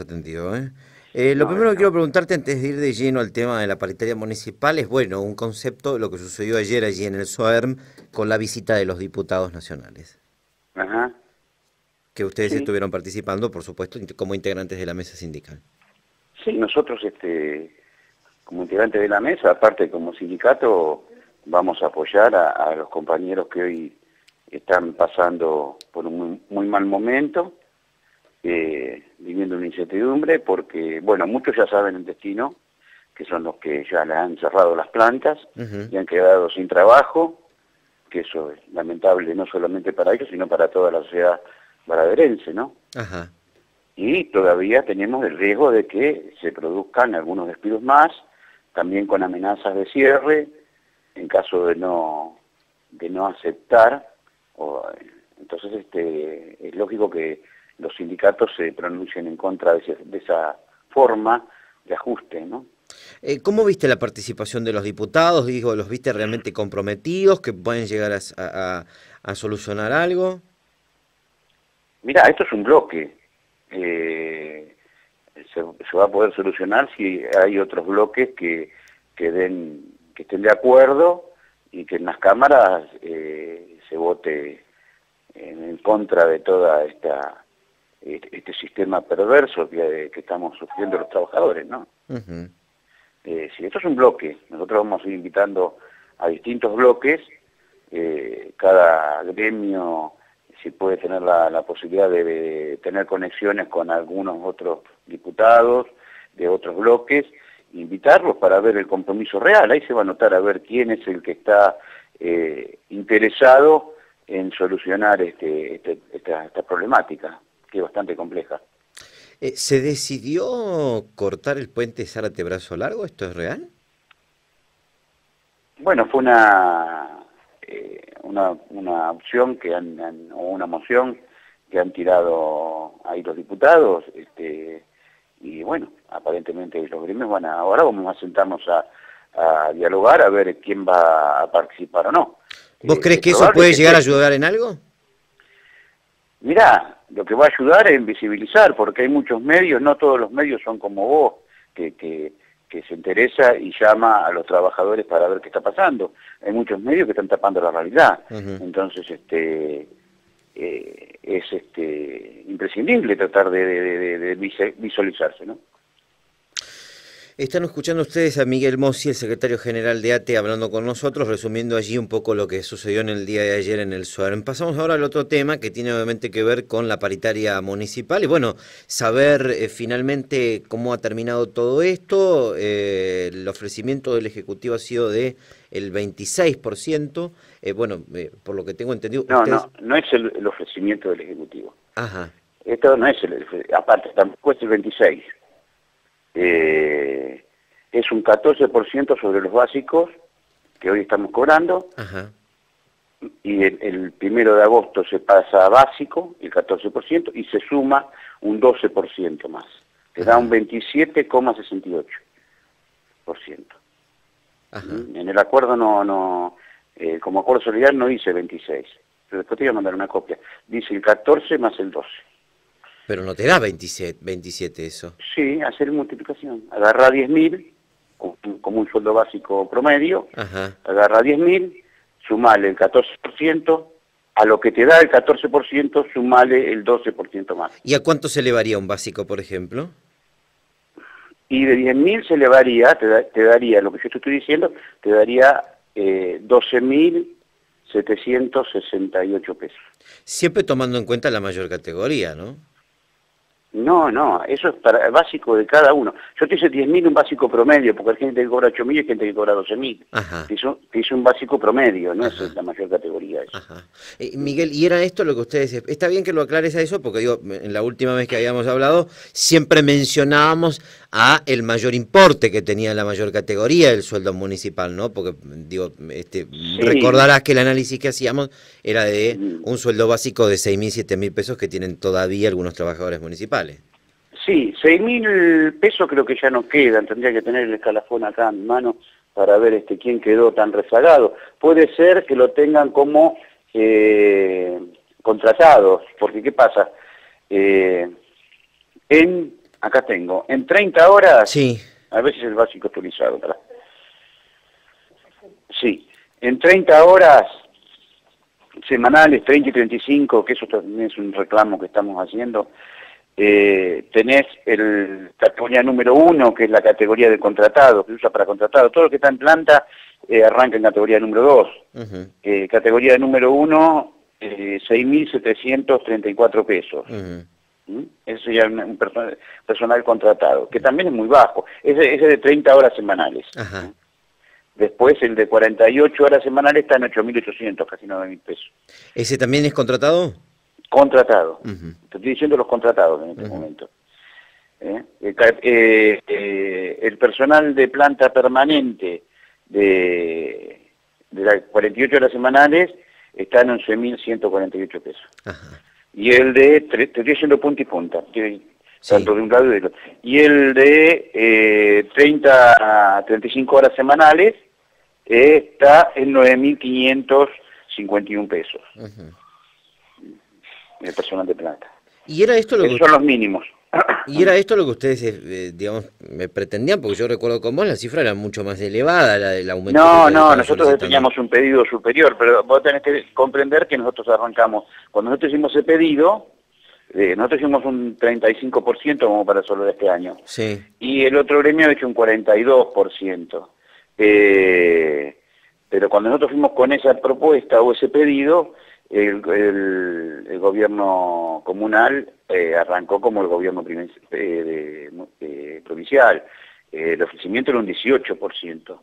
atendido. ¿eh? Eh, lo primero que quiero preguntarte antes de ir de lleno al tema de la paritaria municipal es, bueno, un concepto, lo que sucedió ayer allí en el SOERM con la visita de los diputados nacionales. Ajá. Que ustedes Sí. estuvieron participando, por supuesto, como integrantes de la mesa sindical. Sí, nosotros este, como integrantes de la mesa, aparte como sindicato, vamos a apoyar a, a los compañeros que hoy están pasando por un muy, muy mal momento, eh, viviendo una incertidumbre, porque, bueno, muchos ya saben el destino, que son los que ya le han cerrado las plantas y han quedado sin trabajo, que eso es lamentable no solamente para ellos, sino para toda la sociedad baraderense, ¿no? Ajá. y todavía tenemos el riesgo de que se produzcan algunos despidos más, también con amenazas de cierre, en caso de no de no aceptar, o, entonces este es lógico que los sindicatos se pronuncien en contra de, ese- de esa forma de ajuste, ¿no? Eh, ¿Cómo viste la participación de los diputados? Digo, ¿los viste realmente comprometidos, que pueden llegar a, solucionar algo? Mira, esto es un bloque. Eh, se, se va a poder solucionar si hay otros bloques que, que, den, que estén de acuerdo y que en las cámaras eh, se vote en contra de toda esta este, este sistema perverso que, que estamos sufriendo los trabajadores, ¿no? Eh, si esto es un bloque, nosotros vamos a ir invitando a distintos bloques, eh, cada gremio si puede tener la, la posibilidad de, de tener conexiones con algunos otros diputados de otros bloques, invitarlos para ver el compromiso real, ahí se va a notar a ver quién es el que está eh, interesado en solucionar este, este- esta, esta problemática, que es bastante compleja. Eh, ¿Se decidió cortar el puente Zárate-Brazo Largo? ¿Esto es real? Bueno, fue una, eh, una, una opción que han, han- o una moción que han tirado ahí los diputados, este, y bueno, aparentemente los gremios van a, ahora vamos a sentarnos a, a dialogar a ver quién va a participar o no. ¿Vos Eh, crees es que eso puede que llegar a ayudar en algo? Mirá, lo que va a ayudar es visibilizar, porque hay muchos medios, no todos los medios son como vos, que, que, que se interesa y llama a los trabajadores para ver qué está pasando. Hay muchos medios que están tapando la realidad. Entonces, este eh, es este imprescindible tratar de, de- de- visualizarse, ¿no? Están escuchando ustedes a Miguel Mossi, el secretario general de ATE, hablando con nosotros, resumiendo allí un poco lo que sucedió en el día de ayer en el SOARM. Pasamos ahora al otro tema que tiene obviamente que ver con la paritaria municipal y bueno, saber eh, finalmente cómo ha terminado todo esto. Eh, el ofrecimiento del Ejecutivo ha sido de el 26%. Eh, bueno, eh, por lo que tengo entendido... No, ustedes- no, no es el, el ofrecimiento del Ejecutivo. Ajá, Esto no es el, aparte tampoco es el 26. Eh, es un 14% sobre los básicos que hoy estamos cobrando ajá. y el, el primero de agosto se pasa a básico, el 14%, y se suma un 12% más. Te da un 27,68%. Ajá. ¿Mm? En el acuerdo no, no eh, como acuerdo solidario no dice 26. Pero después te voy a mandar una copia. Dice el 14 más el 12. Pero no te da 27, 27 eso. Sí, hacer multiplicación. Agarra 10.000, como como un sueldo básico promedio, Ajá. agarra 10.000, sumale el 14%, a lo que te da el 14%, sumale el 12% más. ¿Y a cuánto se elevaría un básico, por ejemplo? Y de 10.000 se elevaría, te, da- te daría, lo que yo te estoy diciendo, te daría eh, 12.768 pesos. Siempre tomando en cuenta la mayor categoría, ¿no? No, no, eso es para el básico de cada uno. Yo te hice 10.000 un básico promedio, porque hay gente que cobra 8.000 y hay gente que cobra 12.000. Ajá. Te hizo, te hizo un básico promedio, no Ajá. es la mayor categoría eso. Ajá. Eh, Miguel, y era esto lo que ustedes... Está bien que lo aclares a eso, porque digo, en la última vez que habíamos hablado, siempre mencionábamos a el mayor importe que tenía la mayor categoría del sueldo municipal, ¿no? Porque, digo, este, recordarás que el análisis que hacíamos era de Mm. un sueldo básico de 6.000, 7.000 pesos que tienen todavía algunos trabajadores municipales. Sí, 6.000 pesos creo que ya no quedan, tendría que tener el escalafón acá en mi mano para ver este quién quedó tan rezagado. Puede ser que lo tengan como eh, contratados, porque ¿qué pasa? Eh, en Acá tengo, en 30 horas, sí. a veces el básico actualizado. Sí, en 30 horas semanales, 30 y 35, que eso también es un reclamo que estamos haciendo, eh, tenés el categoría número uno, que es la categoría de contratado, que usa para contratado. Todo lo que está en planta eh, arranca en categoría número dos. eh, categoría número uno, eh, 6.734 pesos. ¿Mm? Eso ya es un personal, contratado, que también es muy bajo. Ese, ese de 30 horas semanales. Después el de 48 horas semanales está en 8.800, casi 9.000 pesos. ¿Ese también es contratado? Contratado. Te estoy diciendo los contratados en este momento. ¿Eh? Eh, eh, el personal de planta permanente de, de las 48 horas semanales está en 11.148 pesos. Y el de, te estoy diciendo punta y punta, tanto de un lado y del otro. Y el de 30 a 35 horas semanales está en 9.551 pesos el personal de planta. ¿Y era esto lo que... son los mínimos. ¿Y era esto lo que ustedes, eh, digamos, me pretendían? Porque yo recuerdo con vos la cifra era mucho más elevada, la del aumento. No, no, nosotros teníamos un pedido superior, pero vos tenés que comprender que nosotros arrancamos, cuando nosotros hicimos ese pedido, eh, nosotros hicimos un 35% como para solo de este año. Sí. Y el otro gremio ha hecho un 42%. Eh, pero cuando nosotros fuimos con esa propuesta o ese pedido, el, el, gobierno comunal eh, arrancó como el gobierno eh, eh, provincial. el ofrecimiento era un 18%.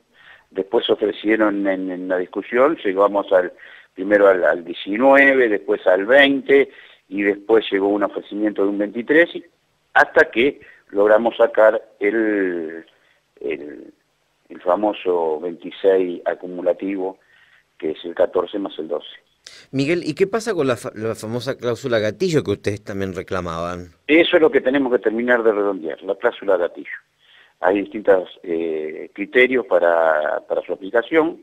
Después ofrecieron en, la discusión, llegamos al primero al, 19, después al 20 y después llegó un ofrecimiento de un 23 hasta que logramos sacar el, el, el famoso 26 acumulativo que es el 14 más el 12. Miguel, ¿y qué pasa con la, famosa cláusula gatillo que ustedes también reclamaban? Eso es lo que tenemos que terminar de redondear, la cláusula gatillo. Hay distintos eh, criterios para, su aplicación.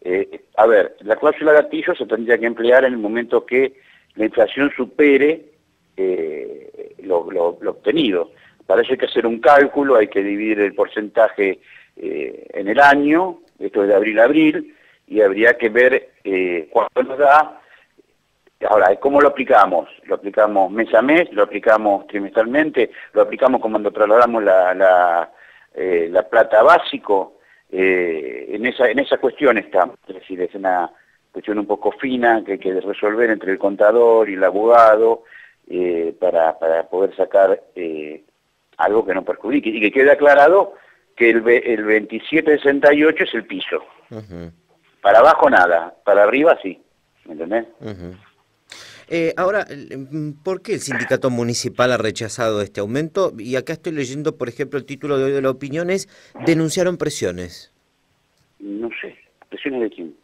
Eh, a ver, la cláusula gatillo se tendría que emplear en el momento que la inflación supere eh, lo, obtenido. Para eso hay que hacer un cálculo, hay que dividir el porcentaje en el año, esto es de abril a abril, y habría que ver eh, cuánto nos da. Ahora, ¿cómo lo aplicamos? ¿Lo aplicamos mes a mes? ¿Lo aplicamos trimestralmente? ¿Lo aplicamos cuando trasladamos la, la, eh, la plata básico? Eh, en, esa, en esa cuestión estamos, es decir, es una cuestión un poco fina que hay que resolver entre el contador y el abogado eh, para, para poder sacar eh, algo que no perjudique y que quede aclarado que el, el 2768 es el piso. Para abajo nada, para arriba sí, ¿me entendés? Eh, ahora, ¿por qué el sindicato municipal ha rechazado este aumento? Y acá estoy leyendo, por ejemplo, el título de hoy de la opinión es denunciaron presiones. No sé, presiones de quién.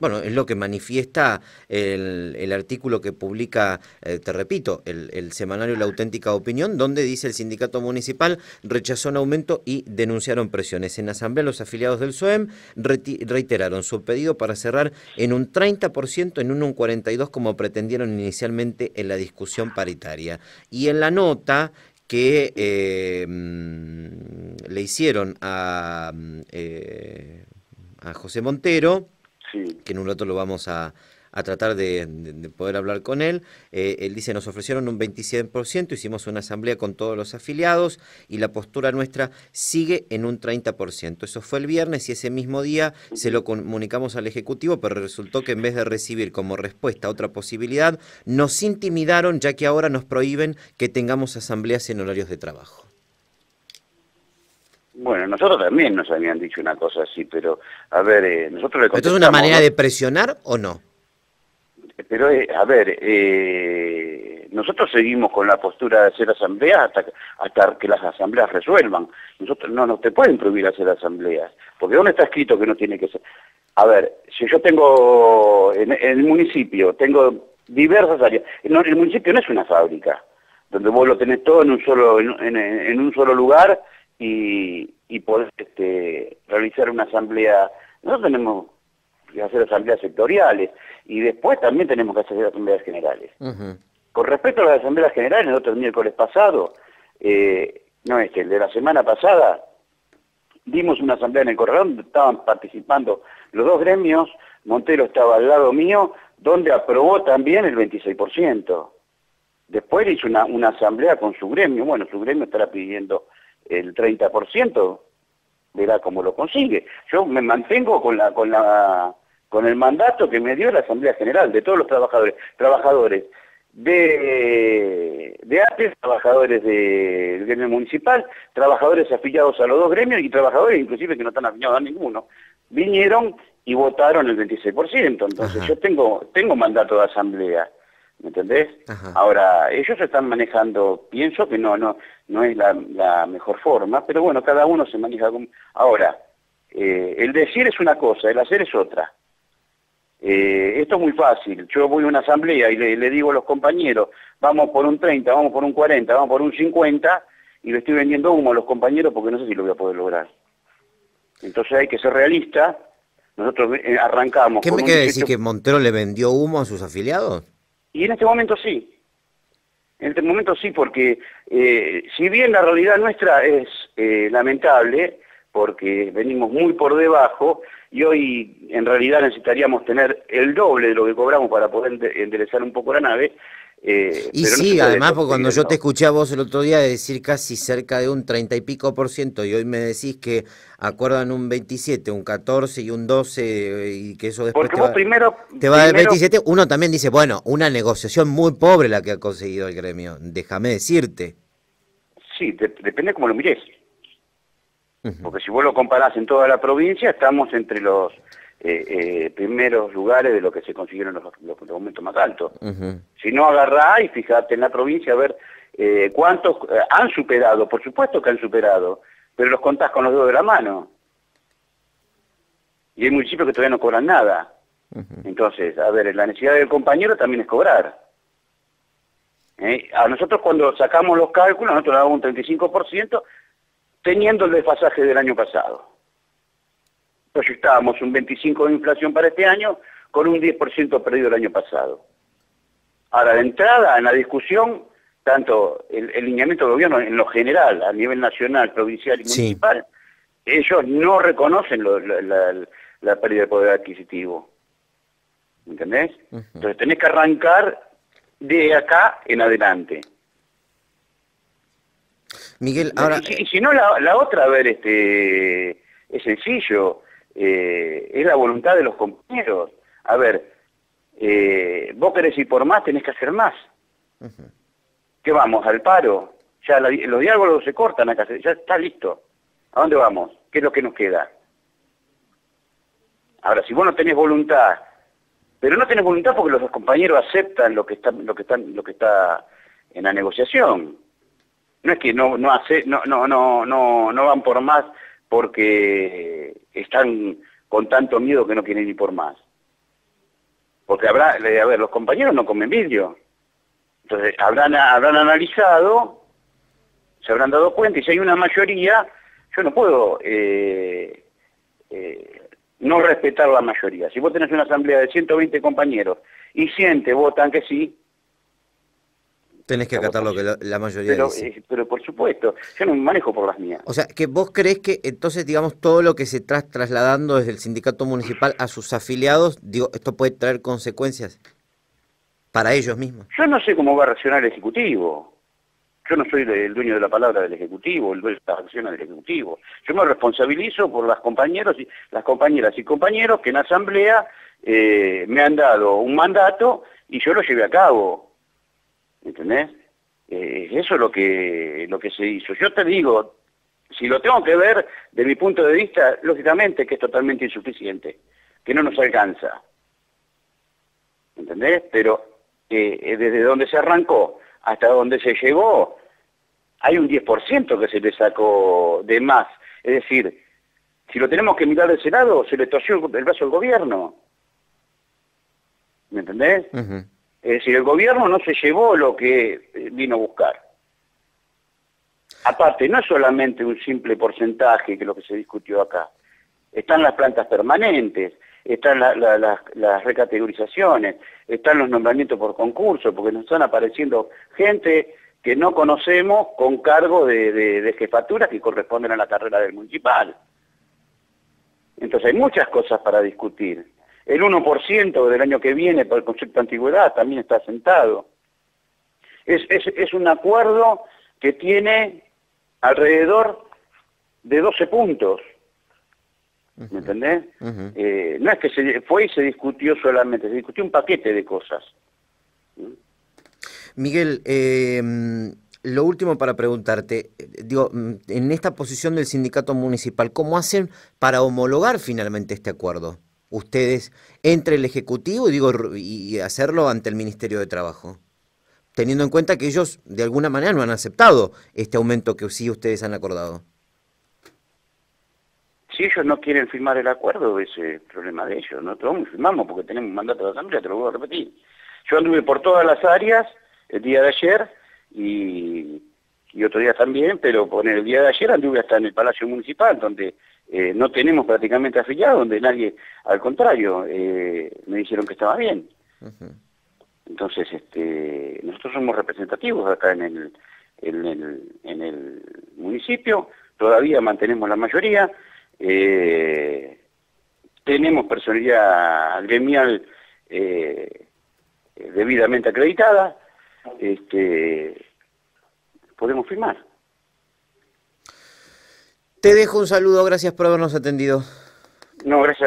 Bueno, es lo que manifiesta el, artículo que publica, eh, te repito, el, semanario La Auténtica Opinión, donde dice el sindicato municipal rechazó un aumento y denunciaron presiones. En asamblea los afiliados del SOEM reiteraron su pedido para cerrar en un 30%, en un 42% como pretendieron inicialmente en la discusión paritaria. Y en la nota que mm, le hicieron a, eh, a José Montero, que en un rato lo vamos a, tratar de, poder hablar con él. Eh, él dice, nos ofrecieron un 27%, hicimos una asamblea con todos los afiliados y la postura nuestra sigue en un 30%. Eso fue el viernes y ese mismo día se lo comunicamos al Ejecutivo, pero resultó que en vez de recibir como respuesta otra posibilidad, nos intimidaron ya que ahora nos prohíben que tengamos asambleas en horarios de trabajo. Bueno, nosotros también nos habían dicho una cosa así, pero a ver, eh, nosotros le ¿Esto es una manera de presionar o no? Pero, eh, a ver, eh, nosotros seguimos con la postura de hacer asambleas hasta, hasta que las asambleas resuelvan. Nosotros no, no te pueden prohibir hacer asambleas, porque ¿dónde está escrito que no tiene que ser? A ver, si yo tengo, en, el municipio, tengo diversas áreas, el municipio no es una fábrica, donde vos lo tenés todo en un solo, en un solo lugar y, y poder este, realizar una asamblea. Nosotros tenemos que hacer asambleas sectoriales y después también tenemos que hacer asambleas generales. Con respecto a la Asamblea General, el otro miércoles pasado, eh, no este, el de la semana pasada, dimos una asamblea en el corredor donde estaban participando los dos gremios, Montero estaba al lado mío, donde aprobó también el 26%. Después hizo una, una asamblea con su gremio, bueno, su gremio estará pidiendo el 30%, verá cómo lo consigue. Yo me mantengo con la, con la, con el mandato que me dio la Asamblea General de todos los trabajadores, trabajadores de, de ATE, trabajadores del gremio municipal, trabajadores afiliados a los dos gremios y trabajadores inclusive que no están afiliados a ninguno, vinieron y votaron el 26%. Entonces yo tengo, tengo mandato de asamblea. ¿Me entendés? Ahora, ellos están manejando, pienso que no, no, no es la, la mejor forma, pero bueno, cada uno se maneja como... Ahora, eh, el decir es una cosa, el hacer es otra. Eh, esto es muy fácil. Yo voy a una asamblea y le, digo a los compañeros, vamos por un 30, vamos por un 40, vamos por un 50, y le estoy vendiendo humo a los compañeros porque no sé si lo voy a poder lograr. Entonces hay que ser realista. Nosotros eh, arrancamos. ¿Qué me quiere decir que Montero le vendió humo a sus afiliados? Y en este momento sí. En este momento sí, porque eh, si bien la realidad nuestra es lamentable, porque venimos muy por debajo y hoy en realidad necesitaríamos tener el doble de lo que cobramos para poder enderezar un poco la nave. Eh, y sí, además, porque cuando yo te escuché a vos el otro día decir casi cerca de un treinta y pico por ciento y hoy me decís que acuerdan un 27, un 14 y un 12 y que eso después te va, primero, te va del 27, uno también dice, bueno, una negociación muy pobre la que ha conseguido el gremio, déjame decirte. Sí, depende cómo lo mires. Porque si vos lo comparás en toda la provincia, estamos entre los eh, eh, primeros lugares de lo que se consiguieron los, los, momentos más altos. Si no agarrás y fíjate en la provincia a ver eh, cuántos han superado, por supuesto que han superado, pero los contás con los dedos de la mano. Y hay municipios que todavía no cobran nada. Entonces, a ver, la necesidad del compañero también es cobrar. A nosotros cuando sacamos los cálculos, nosotros damos un 35%, teniendo el desfasaje del año pasado. Proyectábamos un 25% de inflación para este año con un 10% perdido el año pasado. Ahora, de entrada en la discusión, tanto el, lineamiento del gobierno en lo general, a nivel nacional, provincial y municipal, ellos no reconocen la, pérdida de poder adquisitivo. ¿Entendés? Entonces tenés que arrancar de acá en adelante. Miguel, ahora... Y, si no, la, otra, a ver, este, es sencillo, eh, es la voluntad de los compañeros. A ver, eh, vos querés ir por más, tenés que hacer más. ¿Qué vamos? ¿Al paro? Ya los diálogos se cortan acá, ya está listo. ¿A dónde vamos? ¿Qué es lo que nos queda? Ahora, si vos no tenés voluntad, pero no tenés voluntad porque los compañeros aceptan lo que está, lo que están, lo que está en la negociación no es que no no hace no no no no no van por más porque están con tanto miedo que no quieren ir por más. Porque habrá a ver los compañeros no comen vidrio. Entonces habrán habrán analizado se habrán dado cuenta y si hay una mayoría yo no puedo eh, eh, no respetar la mayoría. Si vos tenés una asamblea de 120 compañeros y 100 votan que sí Tenés que acatar lo que la, mayoría pero, dice. Eh, pero por supuesto, yo no me manejo por las mías. O sea, que vos crees que entonces, digamos, todo lo que se está trasladando desde el sindicato municipal a sus afiliados, digo, esto puede traer consecuencias para ellos mismos. Yo no sé cómo va a reaccionar el Ejecutivo. Yo no soy el dueño de la palabra del Ejecutivo, el dueño de las acciones del Ejecutivo. Yo me responsabilizo por las compañeros y las compañeras y compañeros que en asamblea eh, me han dado un mandato y yo lo llevé a cabo ¿entendés? Eh, eso es lo que, lo que se hizo. Yo te digo, si lo tengo que ver de mi punto de vista, lógicamente que es totalmente insuficiente, que no nos alcanza. ¿Entendés? Pero eh, desde donde se arrancó hasta donde se llegó, hay un 10% que se le sacó de más. Es decir, si lo tenemos que mirar de ese lado, se le torció el brazo al gobierno. ¿Me entendés? Es decir, el gobierno no se llevó lo que eh, vino a buscar. Aparte, no es solamente un simple porcentaje que es lo que se discutió acá. Están las plantas permanentes, están las recategorizaciones, están los nombramientos por concurso, porque nos están apareciendo gente que no conocemos con cargo de, de, jefaturas que corresponden a la carrera del municipal. Entonces hay muchas cosas para discutir. El 1% del año que viene por el concepto de antigüedad también está sentado. Es, es, es un acuerdo que tiene alrededor de 12 puntos. ¿Me entendés? Eh, no es que se fue y se discutió solamente, se discutió un paquete de cosas. Miguel, eh, lo último para preguntarte, digo, en esta posición del sindicato municipal, ¿cómo hacen para homologar finalmente este acuerdo? Ustedes entre el Ejecutivo y, digo, y hacerlo ante el Ministerio de Trabajo, teniendo en cuenta que ellos de alguna manera no han aceptado este aumento que sí ustedes han acordado si ellos no quieren firmar el acuerdo, ese es el problema de ellos. Nosotros firmamos porque tenemos un mandato de asamblea, te lo voy a repetir. Yo anduve por todas las áreas el día de ayer y, otro día también, pero por el día de ayer anduve hasta en el Palacio Municipal, donde eh, no tenemos prácticamente afiliados, donde nadie, al contrario, eh, me dijeron que estaba bien. Entonces, este, nosotros somos representativos acá en el, en el, en el municipio, todavía mantenemos la mayoría, eh, tenemos personalidad gremial eh, debidamente acreditada, este, podemos firmar. Te dejo un saludo, gracias por habernos atendido. No, gracias.